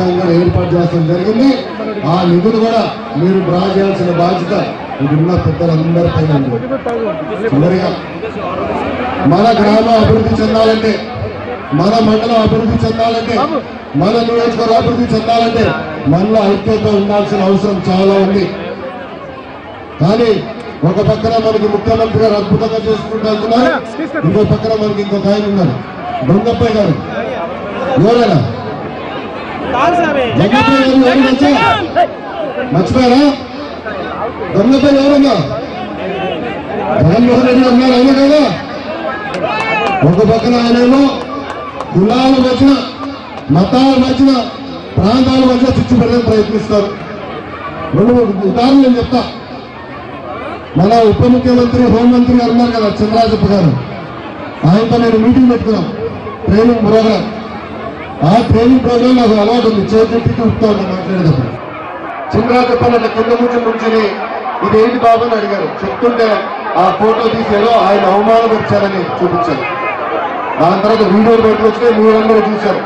పథకం కూడా ఏర్పాటు చేస్తాం జరిగింది. ఆ నిధులు కూడా మీరు డ్రా చేయాల్సిన బాధ్యత ఇప్పుడున్న పెద్దలందరిపైన ఉంది. చివరిగా మన గ్రామం అభివృద్ధి చెందాలంటే మన మండలం అభివృద్ధి చెందాలంటే మన నియోజకవర్గం అభివృద్ధి చెందాలంటే మనలో ఐక్యత ఉండాల్సిన అవసరం చాలా ఉంది. కానీ ఒక పక్కన మనకి ముఖ్యమంత్రి గారు అద్భుతంగా చేసుకుంటూ వెళ్తున్నారు. ఇంకో పక్కన మనకి ఇంకొక ఆయన ఉన్నారు. దొంగప్పయ్య గారు. ఎవరైనా? మర్చిపోయారా? దొంగప్పయ్య ఎవరన్నా జగన్మోహన్ రెడ్డి ఉన్నారు అవునా కదా? ఒక పక్కన ఆయనేమో కులాల మధ్యన మతాల మధ్యన ప్రాంతాల మధ్య చిచ్చు పెట్టడానికి ప్రయత్నిస్తారు. రెండు ఉదాహరణ నేను చెప్తా. మన ఉప ముఖ్యమంత్రి హోంమంత్రి గారు ఉన్నారు కదా చంద్రాజప్ప గారు. ఆయనతో నేను మీటింగ్ పెట్టుకున్నాం. Training programme. ఆ ట్రైనింగ్ ప్రోగ్రామ్ నాకు అలవాటు ఉంది. చేతికి ఉప్తా మాట్లాడేటప్పుడు చిన్నరా చెప్పాలంటే కింద నుంచి నుంచుని ఇది బాబు అని అడిగారు. చెప్తుంటే ఆ ఫోటో తీసేదో ఆయన అవమానపరిచారని చూపించారు. దాని తర్వాత వీడియోలు పెట్టుకొచ్చుకొని మీరందరూ చూశారు.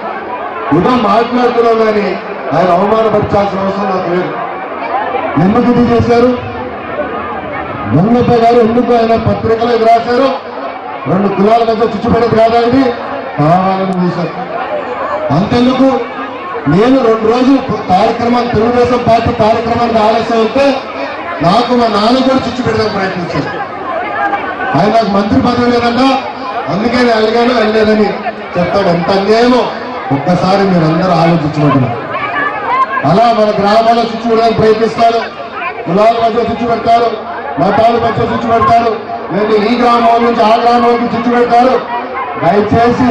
ఏదో మాట్లాడుతున్నాం కానీ ఆయన అవమానపరచాల్సిన అవసరం నాకు లేదు. ఎందుకు ఇది చేశారు? మంగప్ప గారు ఎందుకు ఆయన పత్రికలో ఇది రాశారు? రెండు కులాల మధ్య చిచ్చుపడేది కాదా ఇది? కావాలని చూశారు. అంతెందుకు? నేను రెండు రోజులు కార్యక్రమాన్ని తెలుగుదేశం పార్టీ కార్యక్రమానికి ఆలస్యం అయితే నాకు మా నాన్న కూడా చిచ్చు పెడదాం ప్రయత్నించాను ఆయన నాకు మంత్రి పదవి లేదంట అందుకే నేను అడిగాను వెళ్ళలేదని చెప్తాడు. ఎంత అన్యాయమో ఒక్కసారి మీరు అందరూ ఆలోచించుకుంటున్నారు అలా మన గ్రామాల్లో చిచ్చు పెడడానికి ప్రయత్నిస్తారు. కులాల మధ్య చిచ్చు పెడతారు. మతాల మధ్య చిచ్చు పెడతారు. నేను ఈ గ్రామం నుంచి ఆ గ్రామానికి చిచ్చు పెడతారు. దయచేసి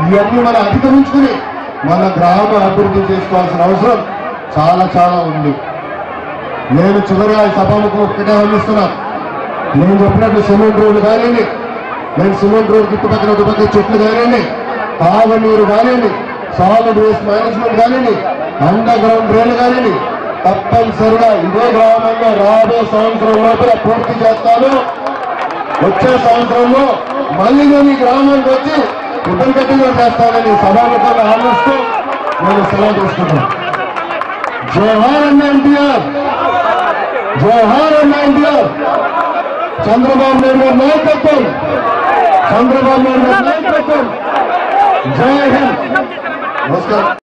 ఇవన్నీ మనం అధిగమించుకుని మన గ్రామ అభివృద్ధి చేసుకోవాల్సిన అవసరం చాలా చాలా ఉంది. నేను చివరిగా ఈ సభకు ఒక్కటే అందిస్తున్నాను నేను చెప్పినట్టు సిమెంట్ రోడ్లు కానివ్వండి నేను సిమెంట్ రోడ్ చుట్టుపక్కల చుట్టుపక్కల చెట్లు కానివ్వండి తాగునీరు కానివ్వండి సాలిడ్ వేస్ట్ మేనేజ్మెంట్ కానివ్వండి అండర్ గ్రౌండ్ డ్రైన్ కానివ్వండి తప్పనిసరిగా ఇదే గ్రామంలో రాబోయే సంవత్సరం లోపల పూర్తి చేస్తాను. వచ్చే సంవత్సరంలో మళ్ళీ నేను ఈ గ్రామానికి వచ్చి ಉಪನ್ಯತಿಗಳ ಪ್ರಸ್ತಾವನೆ ಸಭಾಮುಖ ಆಲಿಸ್ತು ನಾನು ಸಲಹೆ ಕೊಡಿಸ್ತೀನಿ ಜೋಹಾರ್ ಅನ್ನ ಎನ್ಟಿಆರ್ ಜೋಹಾರ್ ಅನ್ನ ಎನ್ಟಿಆರ್ ಚಂದ್ರಬಾಬು ನಾಯ್ಡು ನಾಯಕತ್ವಂ ಚಂದ್ರಬಾಬು ನಾಯ್ಡು ನಾಯಕತ್ವಂ ಜೈ ಹಿಂದ್ ನಮಸ್ಕಾರ